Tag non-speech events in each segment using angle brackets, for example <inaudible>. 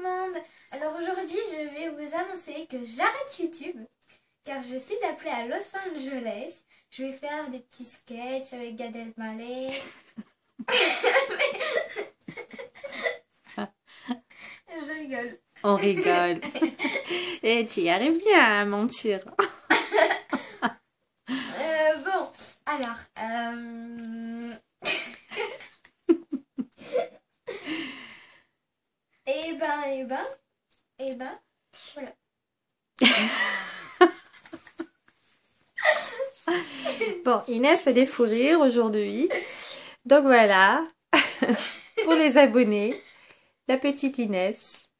le monde Alors aujourd'hui je vais vous annoncer que j'arrête YouTube car je suis appelée à Los Angeles. Je vais faire des petits sketchs avec Gad Elmaleh. je rigole. On rigole. Et tu y arrives bien à mentir. Euh, bon, alors... Euh... Eh ben, eh ben, voilà. <laughs> Bon, Inès a des fous rires aujourd'hui. Donc voilà, <laughs> pour les abonnés, la petite Inès.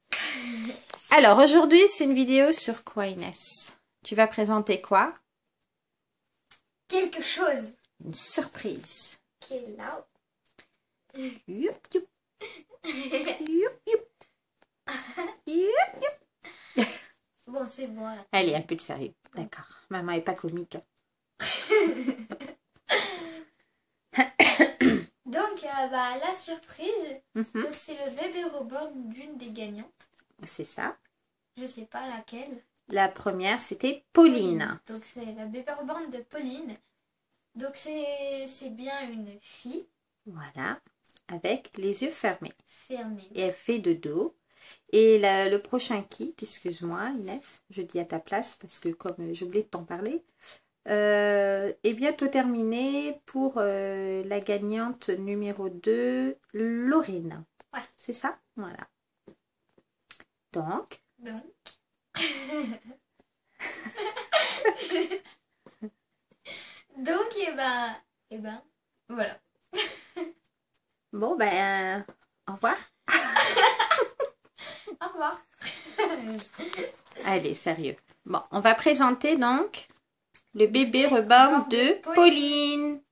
Alors aujourd'hui, c'est une vidéo sur quoi Inès? Tu vas présenter quoi? Quelque chose Une surprise. qui est là. Youp, youp. Youp, youp. Bon, c'est bon. là. Allez, un peu de sérieux. D'accord. Maman est pas comique. <coughs> Donc, euh, bah, la surprise, Mhm. donc c'est le bébé robot d'une des gagnantes. C'est ça. Je sais pas laquelle. La première, c'était Pauline. Donc, c'est la bébé robot de Pauline. Donc, c'est bien une fille Voilà. Avec les yeux fermés. fermée. Et elle fait de dos. Et la- le prochain kit, excuse-moi Inès, je dis à ta place parce que comme j'ai oublié de t'en parler, euh, est bientôt terminé pour euh, la gagnante numéro 2, Laurine. Ouais. C'est ça? Voilà. Donc, Donc? <laughs> <laughs> Donc, et ben, et ben, voilà. <laughs> bon ben, au revoir. Au revoir. <laughs> Allez, sérieux. Bon, on va présenter donc le bébé reborn de Pauline.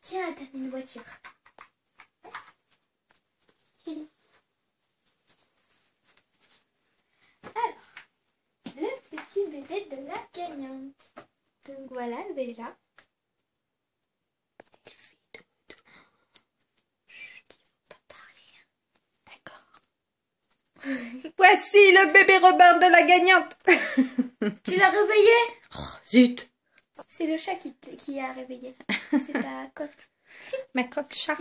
Tiens, t'as mis une voiture. Alors, le petit bébé de la gagnante. Donc voilà déjà. Elle fait dodo. Chut, il faut pas parler. D'accord. Voici le bébé Robin de la gagnante. Tu l'as réveillé? Oh, zut. C'est le chat qui, a réveillé. C'est ta <laughs> coque. Ma coque chat.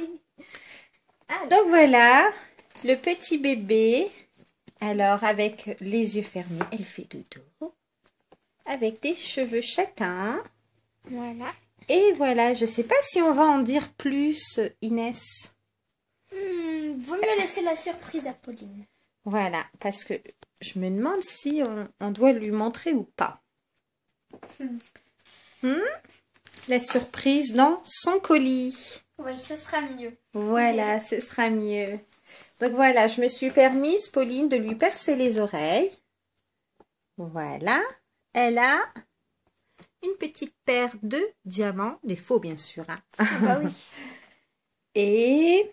Ah, Donc voilà, le petit bébé. Alors avec les yeux fermés, elle fait dodo. Avec des cheveux châtains. voilà. Et voilà, je sais pas si on va en dire plus, Inès. Hmm, vaut mieux laisser la surprise à Pauline. Voilà, parce que je me demande si on, on doit lui montrer ou pas. Hmm. Hmm? La surprise dans son colis. Oui, ce sera mieux. Voilà, <laughs> ce sera mieux. Donc voilà, je me suis permise, Pauline, de lui percer les oreilles. Voilà. Elle a une petite paire de diamants, des faux bien sûr. hein. bah oui. <laughs> Et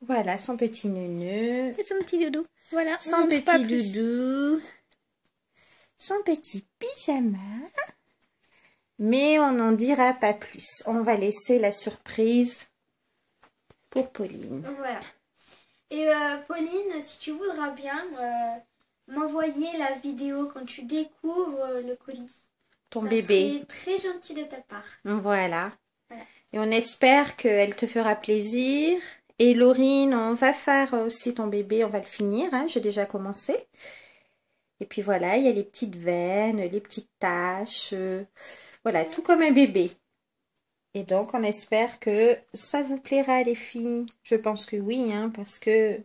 voilà son petit neuneu. C'est son petit doudou. Voilà. pas petit doudou. Son petit pyjama. Mais on n'en dira pas plus. On va laisser la surprise pour Pauline. Voilà. Et euh, Pauline, si tu voudras bien euh, m'envoyer la vidéo quand tu découvres euh, le colis. Ton Ça bébé. serait très gentil de ta part. Voilà. Voilà. Et on espère qu'elle te fera plaisir. Et Laurine, on va faire aussi ton bébé, on va le finir. hein, J'ai déjà commencé. Et puis voilà, il y a les petites veines, les petites taches. euh, voilà, tout comme un bébé. Et donc, on espère que ça vous plaira, les filles. Je pense que oui, hein, parce que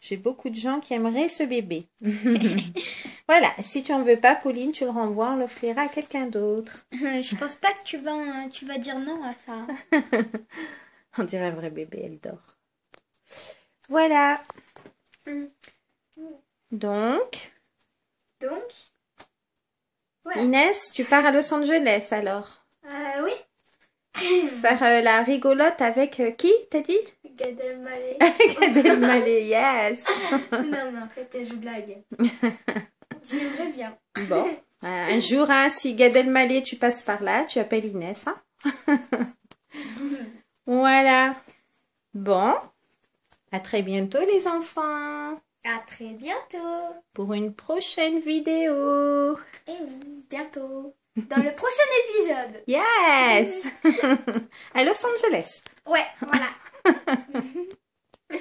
j'ai beaucoup de gens qui aimeraient ce bébé. <laughs> <laughs> voilà, si tu en veux pas, Pauline, tu le renvoies, on l'offrira à quelqu'un d'autre. Je pense pas que tu vas, tu vas dire non à ça. <laughs> On dirait un vrai bébé, elle dort. Voilà. Mm. Donc, Donc, voilà. Inès, tu pars à Los Angeles alors. Euh, oui. <laughs> Faire euh, la rigolote avec euh, qui, t'as dit? Gad Elmaleh. <laughs> Gad Elmaleh, yes. <laughs> non, mais en fait, je blague. J'aimerais bien. Bon, un jour, hein, si Gad Elmaleh, tu passes par là, tu appelles Inès. Hein voilà. Bon, À très bientôt les enfants À très bientôt. pour une prochaine vidéo. Et oui, bientôt. Dans le prochain épisode. <laughs> Yes <laughs> À Los Angeles. Ouais, voilà. <laughs>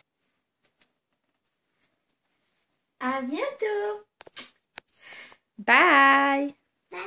à bientôt. Bye Bye.